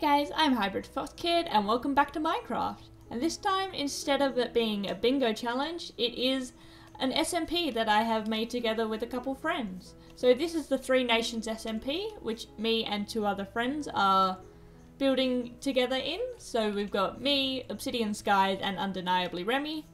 guys, I'm Hybrid Fox Kid and welcome back to Minecraft. And this time, instead of it being a bingo challenge, it is an SMP that I have made together with a couple friends. So this is the Three Nations SMP, which me and two other friends are building together in. So we've got me, Obsidian Skyes, and undeniably Remi.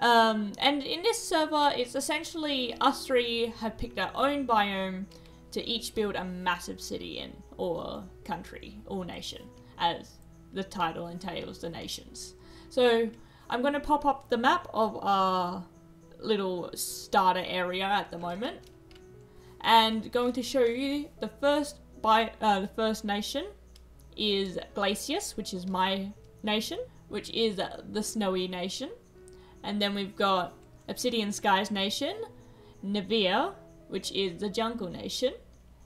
Um, and in this server, it's essentially us three have picked our own biome to each build a massive city in, or country, or nation, as the title entails the nations. So I'm going to pop up the map of our little starter area at the moment, and going to show you the first by uh, the first nation is Glacious, which is my nation, which is uh, the snowy nation, and then we've got Obsidian Skyes Nation, Niviir, which is the jungle nation,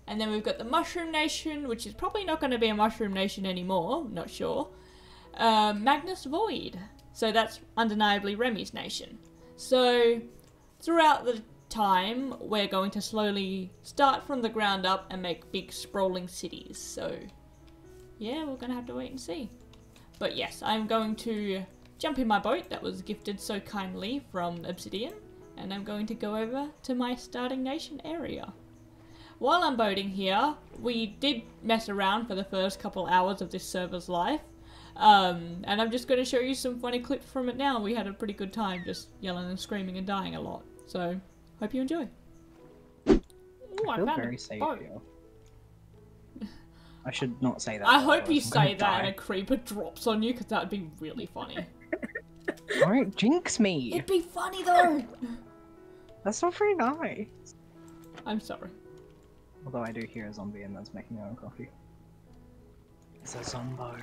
and then we've got the Mushroom Nation, which is probably not going to be a Mushroom Nation anymore, not sure. Um, Magnus Void. So that's undeniably Remi's nation. So throughout the time, we're going to slowly start from the ground up and make big sprawling cities. So yeah, we're going to have to wait and see. But yes, I'm going to jump in my boat that was gifted so kindly from Obsidian, and I'm going to go over to my starting nation area. While I'm boating here, we did mess around for the first couple hours of this server's life. Um, and I'm just going to show you some funny clips from it now. We had a pretty good time just yelling and screaming and dying a lot. So, hope you enjoy. Ooh, I feel very safe boat. here. I should not say that. I out hope you I'm say gonna that and a creeper drops on you because that would be really funny. Don't jinx me. It'd be funny though! That's not very nice. I'm sorry. Although I do hear a zombie and that's making their own coffee. It's a zombo.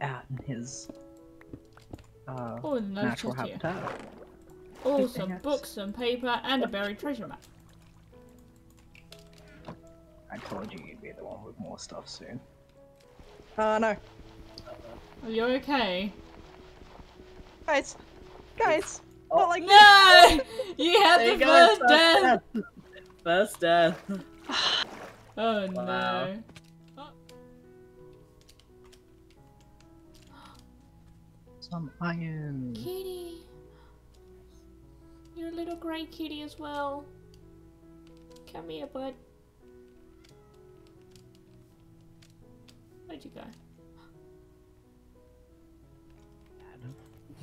Out in his uh, Oh, no natural chest here. habitat. Oh, Good some thing books, some paper, and a buried treasure map. I told you you'd be the one with more stuff soon. Uh, no. Are you okay? Guys! Guys! Oh. Not like No! You had the you first death! First death. Oh Wow. no. Some iron. Kitty! You're a little grey kitty as well. Come here, bud. Where'd you go?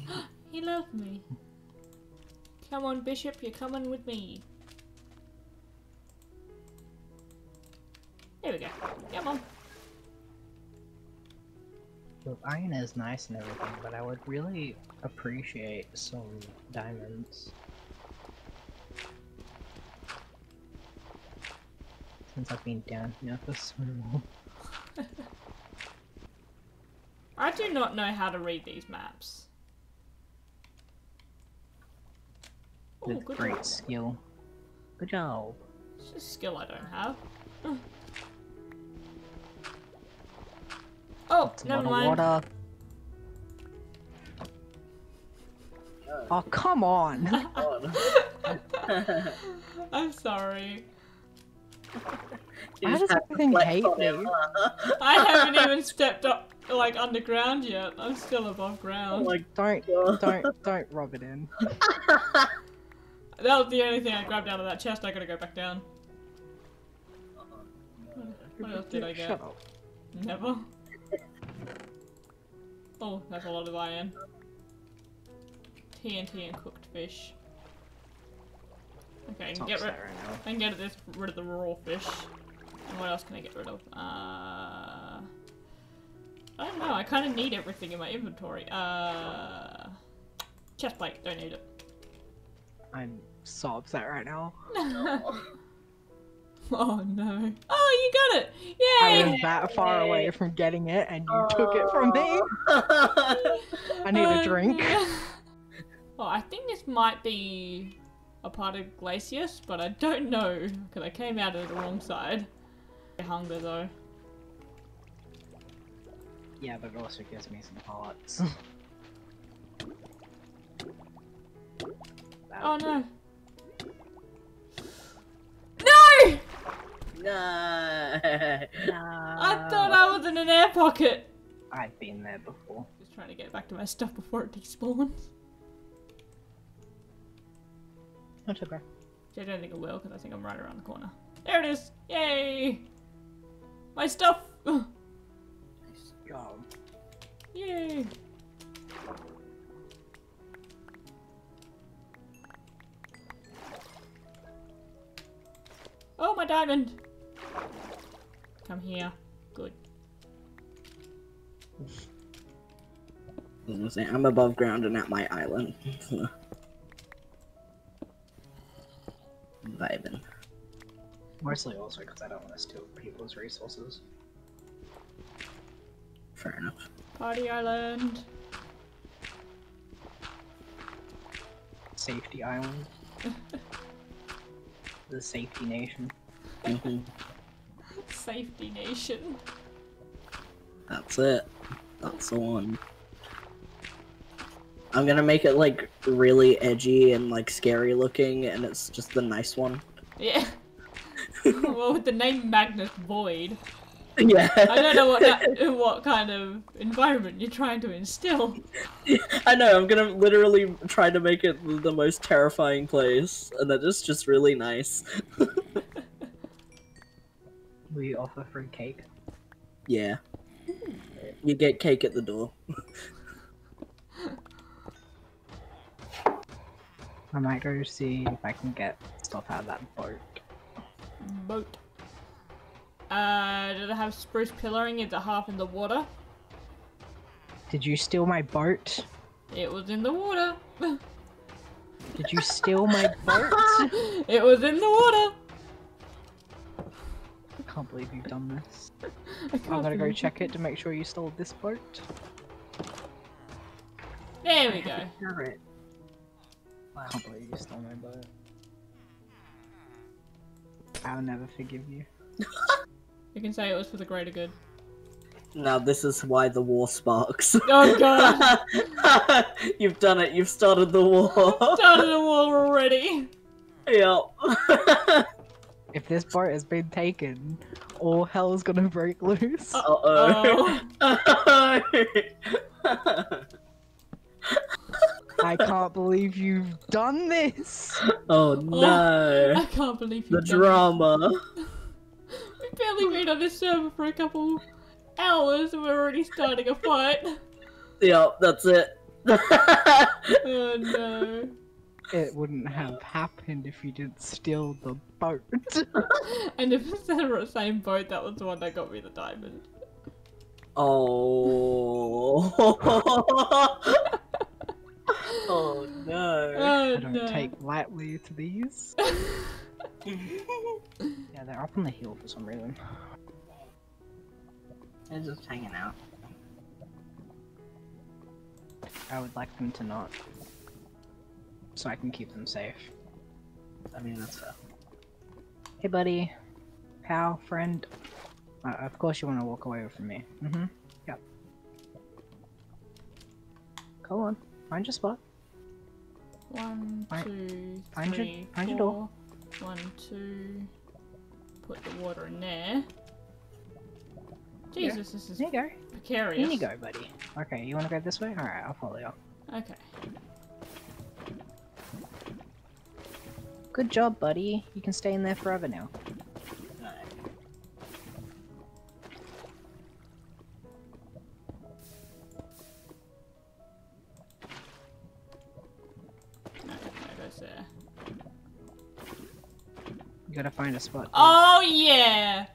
He loved me. Come on, Bishop, you're coming with me. Come on. Look, iron is nice and everything, but I would really appreciate some diamonds. Since I've been down here for so long. I do not know how to read these maps. Oh, With good great job. skill. Good job. It's just a skill I don't have. never lot of mind. water. Oh, come on! I'm sorry. You How just does everything hate me? I haven't even stepped up like underground yet. I'm still above Oh ground. my don't, god. don't, don't rub it in. That was the only thing I grabbed out of that chest. I gotta go back down. Uh-huh. What else did I get? Shut up. Never. Oh, that's a lot of iron. TNT and cooked fish. Okay, I can get rid. set right now. I can get this, rid of the raw fish. And what else can I get rid of? Uh, I don't know. I kind of need everything in my inventory. Uh, chest plate. Don't need it. I'm so upset right now. oh no. Oh, you got it! I was that far away from getting it, and you took it from me. Oh. I need Oh, a drink. no. Oh, I think this might be a part of Glacious, but I don't know because I came out of the wrong side. Hunger though. Yeah, but it also gives me some hearts. Oh no. No! No. I thought I was in an air pocket. I've been there before. Just trying to get back to my stuff before it despawns. Not okay. Which I don't think it will because I think I'm right around the corner. There it is! Yay! My stuff! Go. Yay! Oh, my diamond! Come here. Good. I was gonna say, I'm above ground and at my island. Vibing. Mostly also because I don't want to steal people's resources. Fair enough. Party island. Safety Island. the Safety Nation. Mhm. Safety nation. That's it. That's the one. I'm gonna make it like really edgy and like scary looking, and it's just the nice one. Yeah. well, with the name Magnus Void, Yeah. I don't know what that, what kind of environment you're trying to instill. I know. I'm gonna literally try to make it the most terrifying place, and that is just really nice. We offer free cake. Yeah. You get cake at the door. I might go see if I can get stuff out of that boat. Boat. Uh, did it have spruce pillaring? Is it half in the water? Did you steal my boat? It was in the water. Did you steal my boat? it was in the water. I can't believe you've done this. I I'm gonna go check it to make sure you stole this boat. There we go. Carrot. I can't believe you stole my boat. I'll never forgive you. You can say it was for the greater good. Now this is why the war sparks. Oh god. You've done it. You've started the war. Started a war already. yep. If this boat has been taken, all hell's gonna break loose. Uh oh. I can't believe you've done this! oh no. I can't believe you. The you drama. We barely been on this server for a couple hours and we're already starting a fight. Yep, that's it. Oh no. It wouldn't have happened if you didn't steal the boat. And if it's the same boat, that was the one that got me the diamond. oh. oh no. Oh I don't no. take lightly to these. Yeah, they're up on the hill for some reason. They're just hanging out. I would like them to not. So I can keep them safe. I mean, that's fair. Hey, buddy. Pal, friend. Uh, of course you want to walk away from me. Mm-hmm. Yep. Go on. Find your spot. One, Find- two, find your- three, find your door. One, two. Put the water in there. Jesus, this is There you go. precarious. Here you go, buddy. Okay, you want to go this way? Alright, I'll follow you. Okay. Good job, buddy. You can stay in there forever now. No, no, goes there. You gotta find a spot. Oh yeah!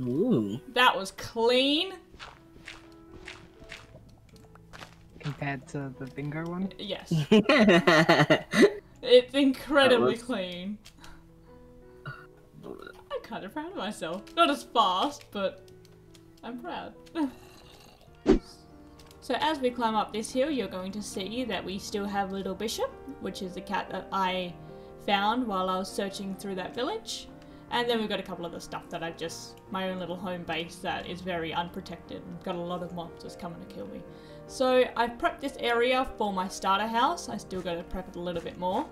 Ooh. That was clean. Compared to the bingo one. Yes. It's incredibly was- clean. I'm kind of proud of myself. Not as fast, but I'm proud. so as we climb up this hill, you're going to see that we still have Little Bishop, which is the cat that I found while I was searching through that village. And then we've got a couple of the stuff that I've just, my own little home base that is very unprotected and got a lot of monsters coming to kill me. So I've prepped this area for my starter house. I still got to prep it a little bit more.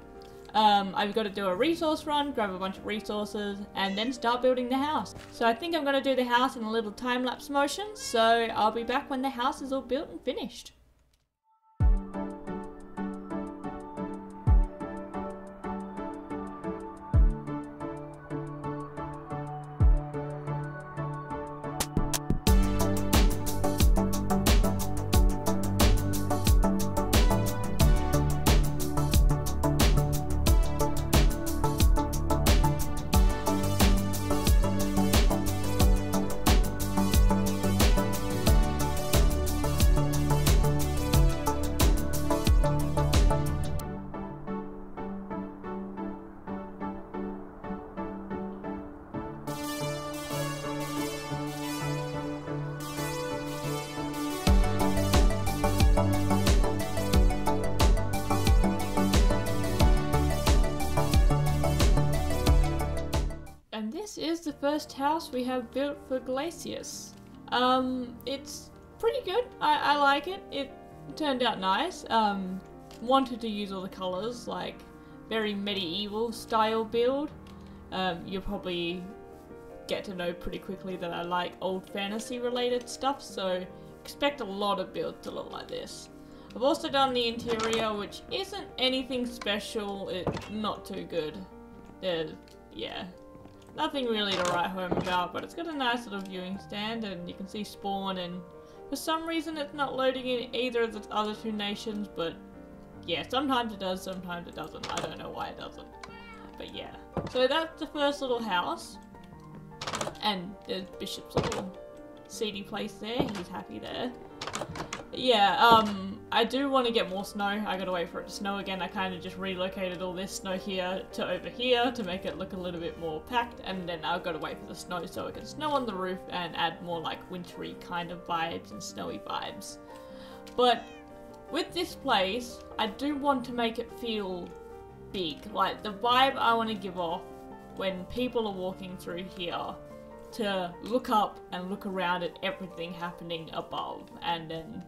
um, I've got to do a resource run, grab a bunch of resources, and then start building the house. So I think I'm going to do the house in a little time-lapse motion, so I'll be back when the house is all built and finished. First house we have built for Glacious. Um, it's pretty good. I, I like it. It turned out nice. Um, wanted to use all the colours, like very medieval style build. Um, you'll probably get to know pretty quickly that I like old fantasy related stuff, so expect a lot of builds to look like this. I've also done the interior, which isn't anything special. It's not too good. Yeah, nothing really to write home about, but it's got a nice little viewing stand and you can see spawn and for some reason it's not loading in either of the other two nations, but yeah, sometimes it does, sometimes it doesn't. I don't know why it doesn't. But yeah. So that's the first little house. And there's Bishop's little seedy place there. He's happy there. Yeah, um, I do want to get more snow. I gotta wait for it to snow again. I kind of just relocated all this snow here to over here to make it look a little bit more packed, and then I've got to wait for the snow so it can snow on the roof and add more like wintry kind of vibes and snowy vibes. But with this place, I do want to make it feel big. Like the vibe I want to give off when people are walking through here to look up and look around at everything happening above and then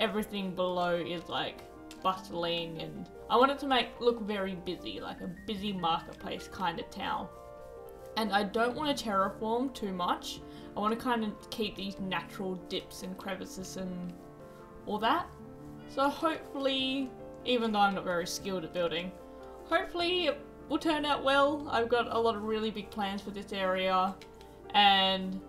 everything below is like bustling and I want it to make look very busy, like a busy marketplace kind of town. And I don't want to terraform too much. I want to kind of keep these natural dips and crevices and all that. So hopefully, even though I'm not very skilled at building, hopefully it will turn out well. I've got a lot of really big plans for this area and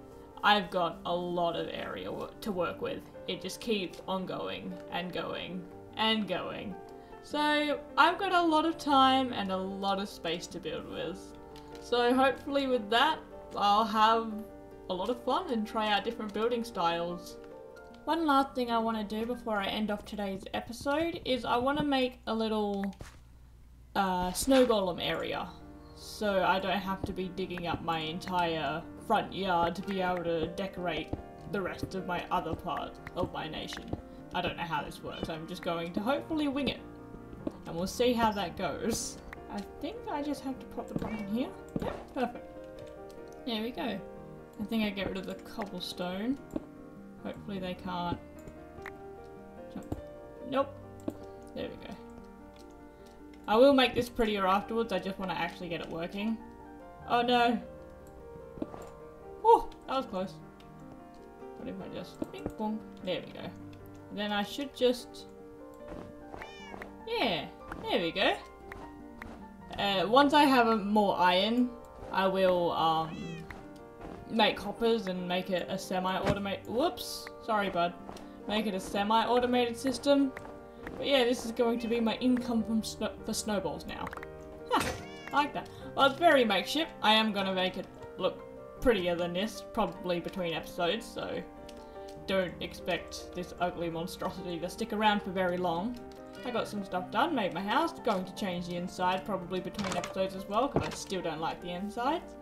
I've got a lot of area to work with. It just keeps on going and going and going. So I've got a lot of time and a lot of space to build with. So hopefully with that, I'll have a lot of fun and try out different building styles. One last thing I want to do before I end off today's episode is I want to make a little uh, snow golem area. So I don't have to be digging up my entire front yard to be able to decorate the rest of my other part of my nation. I don't know how this works. I'm just going to hopefully wing it. And we'll see how that goes. I think I just have to pop the button here. Yep, perfect. There we go. I think I get rid of the cobblestone. Hopefully they can't. Nope. There we go. I will make this prettier afterwards. I just want to actually get it working. Oh no. Oh, that was close. What if I just bing? There we go. Then I should just. Yeah, there we go. Uh, once I have more iron, I will um make hoppers and make it a semi-automated. Whoops, sorry, bud. Make it a semi-automated system. But yeah, this is going to be my income from for snowballs now. Huh, I like that. Well, it's very makeshift. I am gonna make it look prettier than this, probably between episodes, so don't expect this ugly monstrosity to stick around for very long. I got some stuff done, made my house, going to change the inside probably between episodes as well, because I still don't like the insides.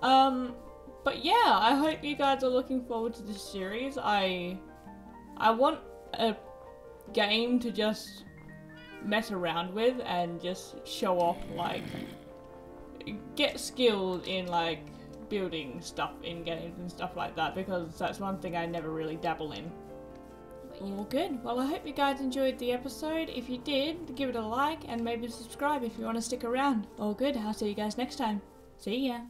Um, but yeah, I hope you guys are looking forward to this series. I, I want a game to just mess around with and just show off like get skilled in like building stuff in games and stuff like that because that's one thing I never really dabble in. All good. Well, I hope you guys enjoyed the episode. If you did, give it a like and maybe subscribe if you want to stick around. All good. I'll see you guys next time. See ya.